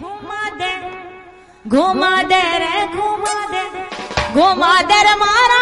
घुमा दे घुमा दे रे घुमा दे घुमा दे रे मारा